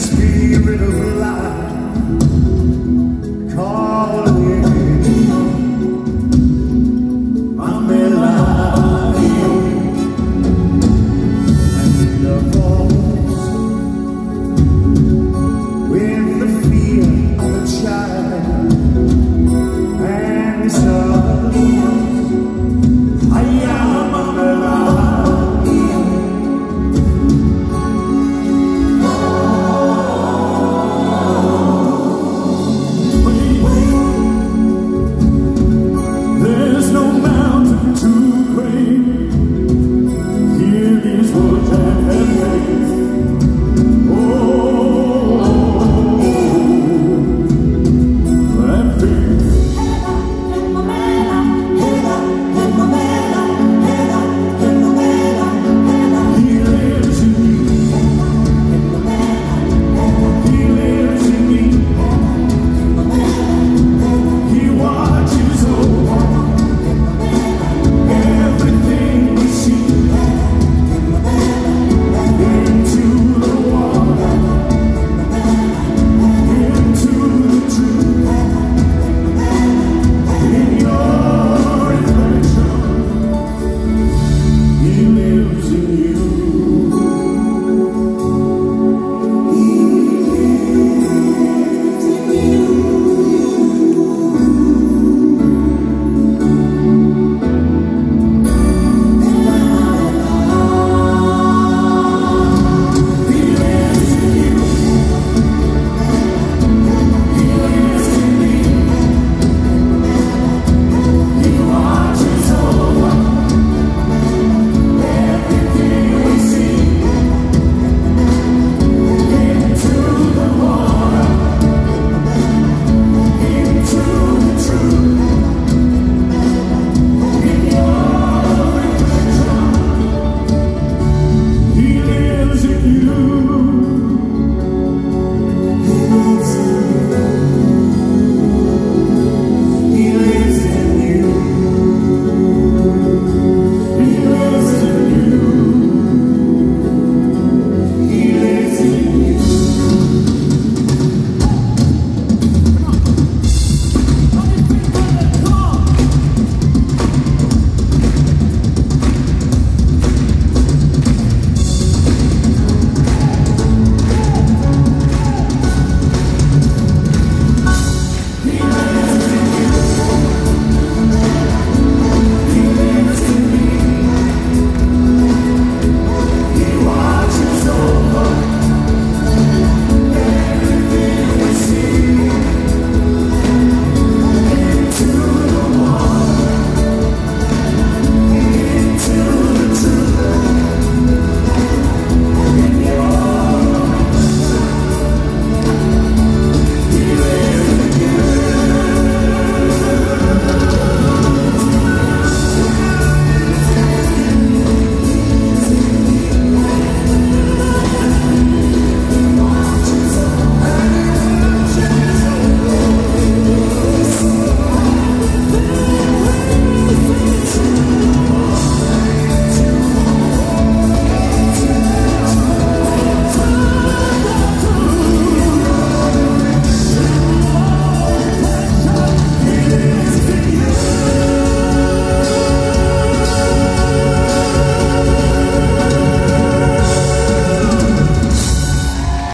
spirit of life.